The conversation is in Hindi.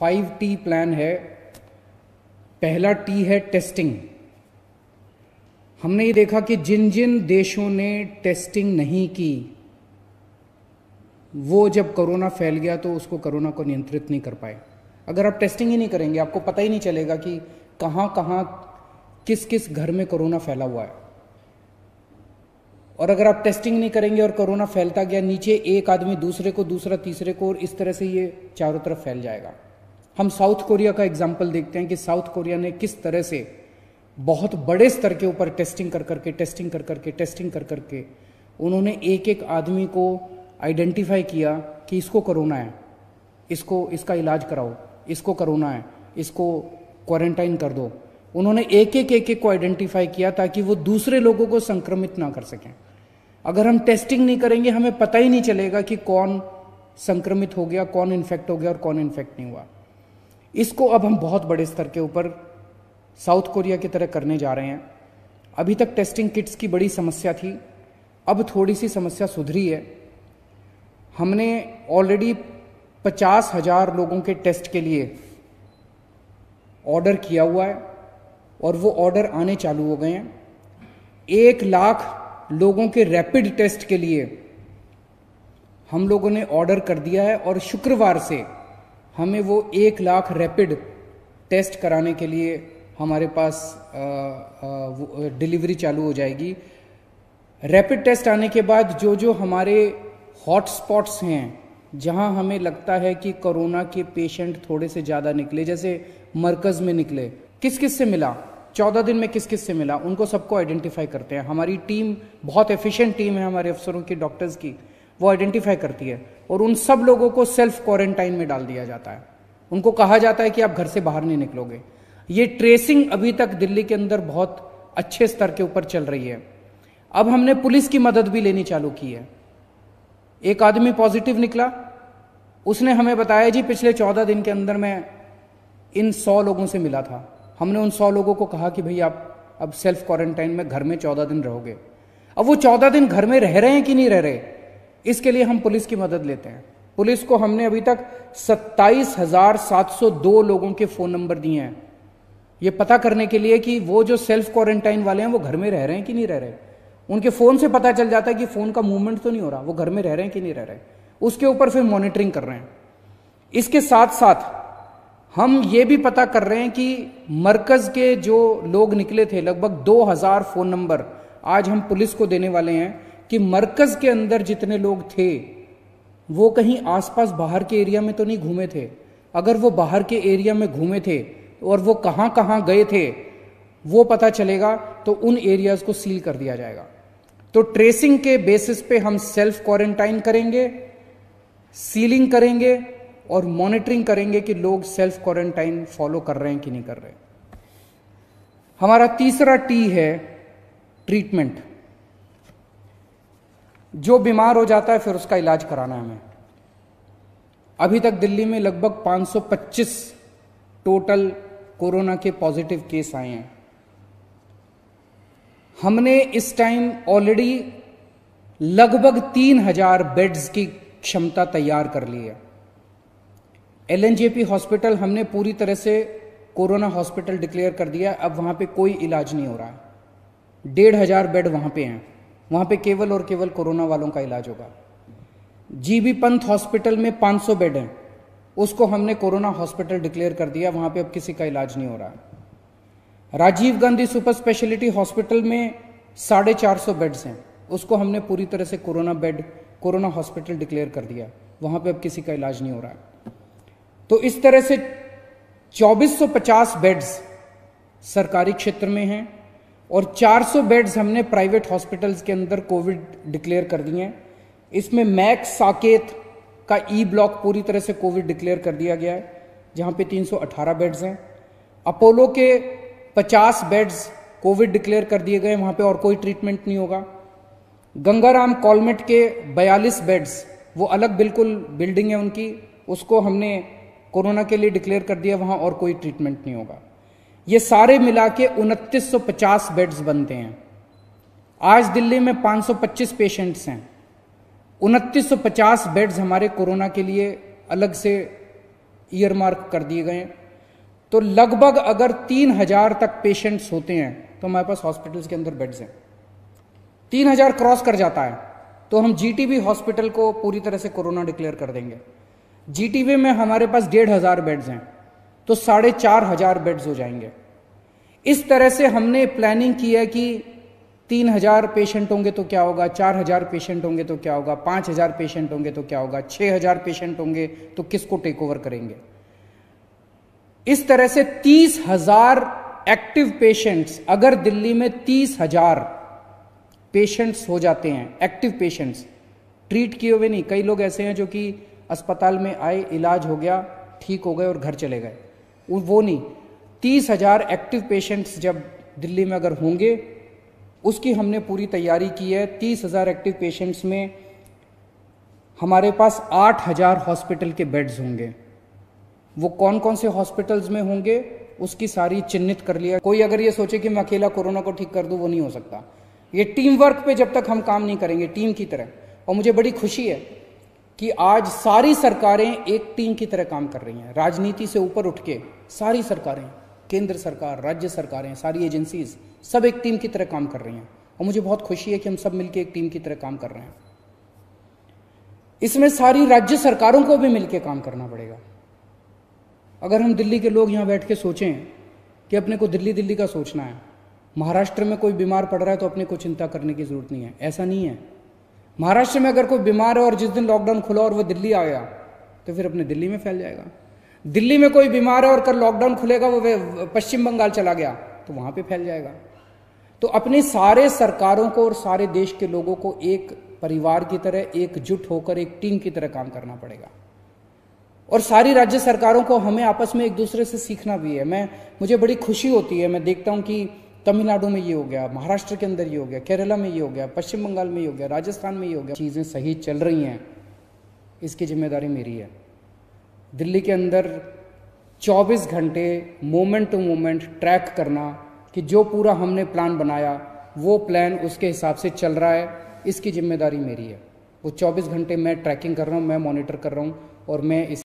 फाइव टी प्लान है। पहला टी है टेस्टिंग। हमने ये देखा कि जिन जिन देशों ने टेस्टिंग नहीं की, वो जब कोरोना फैल गया तो उसको कोरोना को नियंत्रित नहीं कर पाए। अगर आप टेस्टिंग ही नहीं करेंगे, आपको पता ही नहीं चलेगा कि कहाँ कहाँ किस किस घर में कोरोना फैला हुआ है। और अगर आप टेस्टिंग नहीं करेंगे और कोरोना फैलता गया, नीचे एक आदमी दूसरे को, दूसरा तीसरे को, और इस तरह से ये चारों तरफ़ फैल जाएगा। हम साउथ कोरिया का एग्ज़ाम्पल देखते हैं कि साउथ कोरिया ने किस तरह से बहुत बड़े स्तर के ऊपर टेस्टिंग कर करके, टेस्टिंग कर करके, टेस्टिंग कर करके उन्होंने एक एक आदमी को आइडेंटिफाई किया कि इसको करोना है, इसको, इसका इलाज कराओ, इसको करोना है, इसको क्वारंटाइन कर दो। उन्होंने एक एक एक एक को आइडेंटिफाई किया ताकि वो दूसरे लोगों को संक्रमित ना कर सकें। अगर हम टेस्टिंग नहीं करेंगे, हमें पता ही नहीं चलेगा कि कौन संक्रमित हो गया, कौन इन्फेक्ट हो गया और कौन इन्फेक्ट नहीं हुआ। इसको अब हम बहुत बड़े स्तर के ऊपर साउथ कोरिया की तरह करने जा रहे हैं। अभी तक टेस्टिंग किट्स की बड़ी समस्या थी। अब थोड़ी सी समस्या सुधरी है। हमने ऑलरेडी पचास हज़ार लोगों के टेस्ट के लिए ऑर्डर किया हुआ है और वो ऑर्डर आने चालू हो गए हैं। एक लाख लोगों के रैपिड टेस्ट के लिए हम लोगों ने ऑर्डर कर दिया है और शुक्रवार से हमें वो एक लाख रैपिड टेस्ट कराने के लिए हमारे पास डिलीवरी चालू हो जाएगी। रैपिड टेस्ट आने के बाद जो जो हमारे हॉटस्पॉट्स हैं, जहाँ हमें लगता है कि कोरोना के पेशेंट थोड़े से ज़्यादा निकले, जैसे मरकज़ में निकले किस किस से मिला? चौदह दिन में किस किस से मिला? उनको सबको आइडेंटिफाई करते हैं। हमारी टीम बहुत एफिशिएंट टीम है हमारे अफसरों की डॉक्टर्स की। वो आइडेंटिफाई करती है और उन सब लोगों को सेल्फ क्वारंटाइन में डाल दिया जाता है। उनको कहा जाता है कि आप घर से बाहर नहीं निकलोगे। ये ट्रेसिंग अभी तक दिल्ली के अंदर बहुत अच्छे स्तर के ऊपर चल रही है। अब हमने पुलिस की मदद भी लेनी चालू की है। एक आदमी पॉजिटिव निकला। उसने हमें बताया, जी, पिछले चौदह दिन के अंदर मैं इन सौ लोगों से मिला था। हमने उन सौ लोगों को कहा कि भाई आप अब सेल्फ क्वारंटाइन में घर में चौदह दिन रहोगे। अब वो चौदह दिन घर में रह रहे हैं कि नहीं रह रहे? इसके लिए हम पुलिस की मदद लेते हैं। पुलिस को हमने अभी तक सत्ताईस हज़ार सात सौ दो लोगों के फ़ोन नंबर दिए हैं। ये पता करने के लिए कि वो जो सेल्फ क्वारंटाइन वाले हैं, वो घर में रह रहे हैं कि नहीं रह रहे? उनके फ़ोन से पता चल जाता है कि फ़ोन का मूवमेंट तो नहीं हो रहा। वो घर में रह रहे हैं कि नहीं रह रहे? उसके ऊपर फिर मॉनिटरिंग कर रहे हैं। इसके साथ साथ हम ये भी पता कर रहे हैं कि मरकज के जो लोग निकले थे, लगभग 2000 फ़ोन नंबर आज हम पुलिस को देने वाले हैं। कि मरकज के अंदर जितने लोग थे, वो कहीं आसपास बाहर के एरिया में तो नहीं घूमे थे। अगर वो बाहर के एरिया में घूमे थे और वो कहाँ कहाँ गए थे, वो पता चलेगा तो उन एरियाज़ को सील कर दिया जाएगा। तो ट्रेसिंग के बेसिस पे हम सेल्फ क्वारंटाइन करेंगे सीलिंग करेंगे और मॉनिटरिंग करेंगे कि लोग सेल्फ क्वारंटाइन फॉलो कर रहे हैं कि नहीं कर रहे हमारा तीसरा टी है ट्रीटमेंट जो बीमार हो जाता है, फिर उसका इलाज कराना है हमें। अभी तक दिल्ली में लगभग 525 टोटल कोरोना के पॉजिटिव केस आए हैं। हमने इस टाइम ऑलरेडी लगभग तीन हज़ार बेड्स की क्षमता तैयार कर ली है। एल हॉस्पिटल हमने पूरी तरह से कोरोना हॉस्पिटल डिक्लेयर कर दिया, अब वहाँ पे कोई इलाज नहीं हो रहा। है डेढ़ हज़ार बेड वहाँ पे हैं। वहाँ पे केवल और केवल कोरोना वालों का इलाज होगा। जीबी पंत हॉस्पिटल में 500 बेड हैं। उसको हमने कोरोना हॉस्पिटल डिक्लेयर कर दिया, वहाँ पे अब किसी का इलाज नहीं हो रहा। है Rajiv Gandhi super speciality hospital में साढ़े चार सौ बेड्स हैं। उसको हमने पूरी तरह से corona bed, corona hospital declare कर दिया। वहाँ पे अब किसी का इलाज नहीं हो रहा। है तो इस तरह से 2450 बेड्स सरकारी क्षेत्र में हैं। और 400 बेड्स हमने प्राइवेट हॉस्पिटल्स के अंदर कोविड डिक्लेयर कर दिए हैं। इसमें मैक्स साकेत का ई ब्लॉक पूरी तरह से कोविड डिक्लेयर कर दिया गया है, जहाँ पे 318 बेड्स हैं। अपोलो के 50 बेड्स कोविड डिक्लेयर कर दिए गए वहाँ पे और कोई ट्रीटमेंट नहीं होगा। गंगाराम कॉलमेट के 42 बेड्स, वो अलग बिल्कुल बिल्डिंग है उनकी, उसको हमने कोरोना के लिए डिक्लेयर कर दिया, वहाँ और कोई ट्रीटमेंट नहीं होगा। ये सारे मिला के उनतीस बेड्स बनते हैं। आज दिल्ली में 525 पेशेंट्स हैं। उनतीस बेड्स हमारे कोरोना के लिए अलग से ईयर मार्क कर दिए गए तो लगभग अगर तीन हज़ार तक पेशेंट्स होते हैं तो हमारे पास हॉस्पिटल्स के अंदर बेड्स हैं। तीन हज़ार क्रॉस कर जाता है तो हम जीटीबी हॉस्पिटल को पूरी तरह से कोरोना डिक्लेयर कर देंगे। जीटीबी में हमारे पास डेढ़ हज़ार बेड्स हैं। तो साढ़े चार हज़ार बेड्स हो जाएँगे। इस तरह से हमने प्लानिंग की है कि तीन हज़ार पेशेंट होंगे तो क्या होगा, चार हज़ार पेशेंट होंगे तो क्या होगा, पाँच हज़ार पेशेंट होंगे तो क्या होगा, छह हज़ार पेशेंट होंगे तो किसको टेक ओवर करेंगे? इस तरह से तीस हज़ार एक्टिव पेशेंट्स अगर दिल्ली में तीस हज़ार पेशेंट्स हो जाते हैं एक्टिव पेशेंट्स ट्रीट किए हुए नहीं, कई लोग ऐसे हैं जो कि अस्पताल में आए, इलाज हो गया, ठीक हो गए और घर चले गए। वो नहीं। तीस हज़ार एक्टिव पेशेंट्स जब दिल्ली में अगर होंगे, उसकी हमने पूरी तैयारी की है। तीस हज़ार एक्टिव पेशेंट्स में हमारे पास आठ हज़ार हॉस्पिटल के बेड्स होंगे। वो कौन कौन से हॉस्पिटल्स में होंगे, उसकी सारी चिन्हित कर लिया। कोई अगर ये सोचे कि मैं अकेला कोरोना को ठीक कर दूँ, वो नहीं हो सकता। ये टीम वर्क पे जब तक हम काम नहीं करेंगे, टीम की तरह। और मुझे बड़ी खुशी है कि आज सारी सरकारें एक टीम की तरह काम कर रही हैं। राजनीति से ऊपर उठ के सारी सरकारें, केंद्र सरकार, राज्य सरकारें, सारी एजेंसीज, सब एक टीम की तरह काम कर रही हैं। और मुझे बहुत खुशी है कि हम सब मिलकर एक टीम की तरह काम कर रहे हैं। इसमें सारी राज्य सरकारों को भी मिलकर काम करना पड़ेगा। अगर हम दिल्ली के लोग यहाँ बैठ के सोचें कि अपने को दिल्ली दिल्ली का सोचना है, महाराष्ट्र में कोई बीमार पड़ रहा है तो अपने को चिंता करने की ज़रूरत नहीं है। ऐसा नहीं है। महाराष्ट्र में अगर कोई बीमार है और जिस दिन लॉकडाउन खुला और वो दिल्ली आ गया तो फिर अपने दिल्ली में फैल जाएगा। दिल्ली में कोई बीमार है और कल लॉकडाउन खुलेगा, वो पश्चिम बंगाल चला गया तो वहाँ पे फैल जाएगा। तो अपने सारे सरकारों को और सारे देश के लोगों को एक परिवार की तरह एकजुट होकर, एक टीम की तरह काम करना पड़ेगा। और सारी राज्य सरकारों को हमें आपस में एक दूसरे से सीखना भी है। मैं, मुझे बड़ी खुशी होती है, मैं देखता हूँ कि तमिलनाडु में ये हो गया, महाराष्ट्र के अंदर ये हो गया, केरला में ये हो गया, पश्चिम बंगाल में ये हो गया, राजस्थान में ये हो गया, चीज़ें सही चल रही हैं। इसकी ज़िम्मेदारी मेरी है। दिल्ली के अंदर 24 घंटे मोमेंट टू मोमेंट ट्रैक करना कि जो पूरा हमने प्लान बनाया, वो प्लान उसके हिसाब से चल रहा है, इसकी ज़िम्मेदारी मेरी है। वो 24 घंटे मैं ट्रैकिंग कर रहा हूँ, मैं मॉनिटर कर रहा हूँ और मैं इस